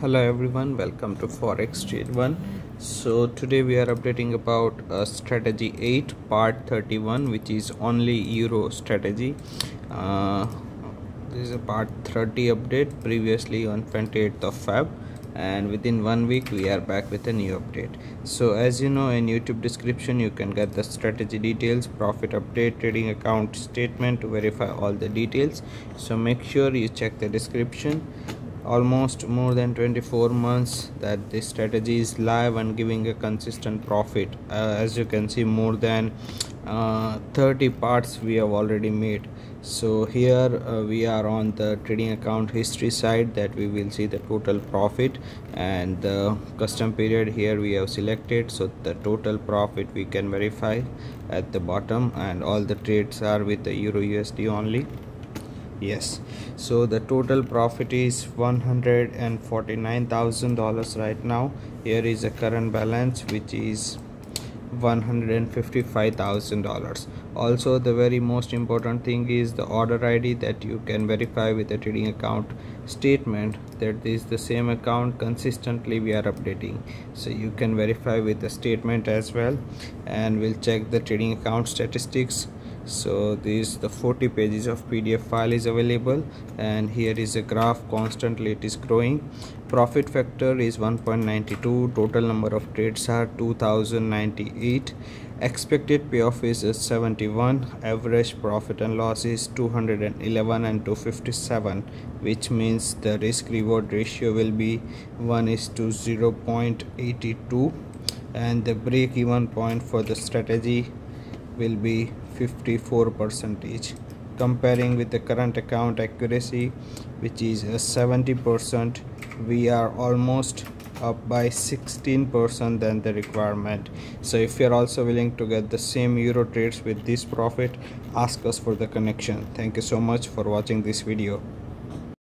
hello everyone welcome to forex trade one. So today we are updating about uh, strategy 8 part 31 which is only euro strategy. Uh, this is a part 30 update previously on 28th of feb and within one week we are back with a new update. So as you know in youtube description you can get the strategy details profit update trading account statement to verify all the details. So make sure you check the description almost more than 24 months that this strategy is live and giving a consistent profit. Uh, as you can see more than uh, 30 parts we have already made. So here uh, we are on the trading account history side that we will see the total profit and the custom period here we have selected. So the total profit we can verify at the bottom and all the trades are with the euro usd only yes. So the total profit is $149,000 right now. Here is a current balance which is $155,000 also the very most important thing is the order ID that you can verify with the trading account statement that is the same account consistently we are updating. So you can verify with the statement as well and we'll check the trading account statistics so this the 40 pages of pdf file is available and here is a graph constantly it is growing. Profit factor is 1.92 total number of trades are 2098 expected payoff is 71 average profit and loss is 211 and 257 which means the risk reward ratio will be 1 is to 0.82 and the break even point for the strategy will be 54 percentage comparing with the current account accuracy which is 70 percent we are almost up by 16 percent than the requirement. So if you're also willing to get the same euro trades with this profit ask us for the connection. Thank you so much for watching this video